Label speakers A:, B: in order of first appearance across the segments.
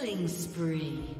A: Killing spree.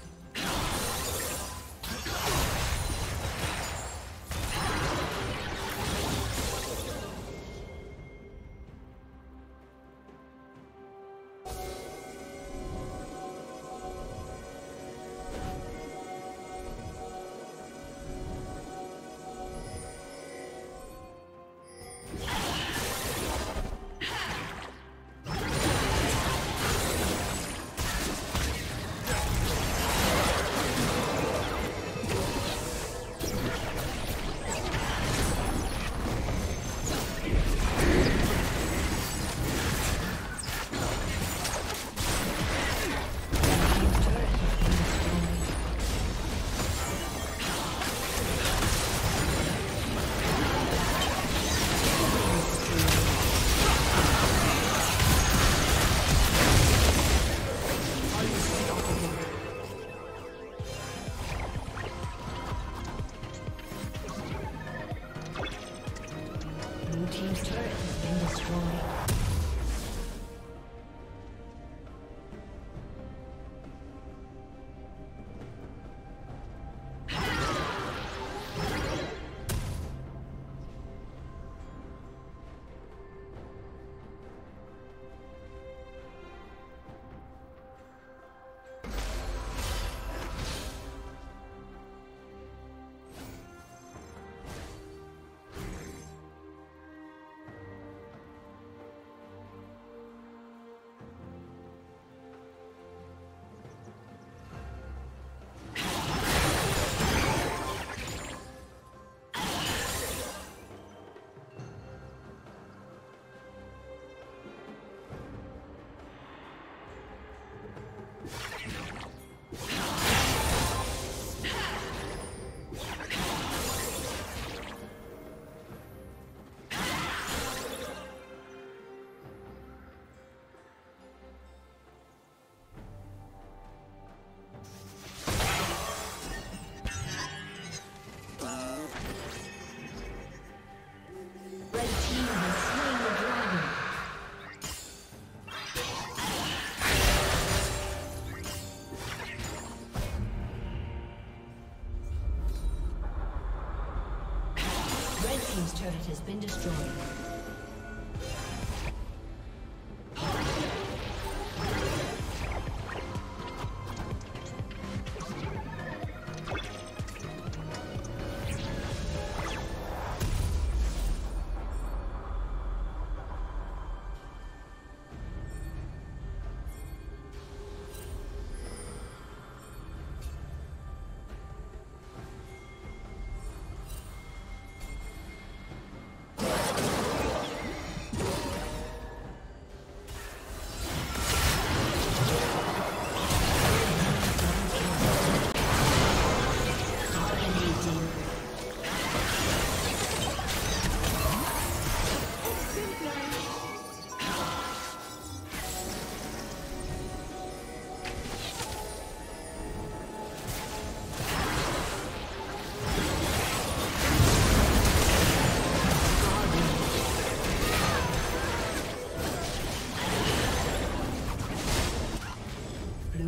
A: Been destroyed.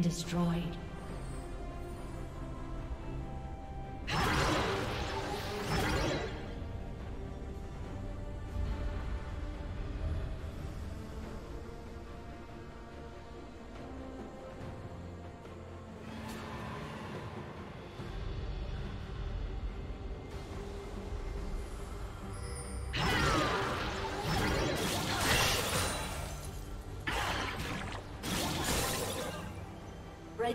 A: Destroyed.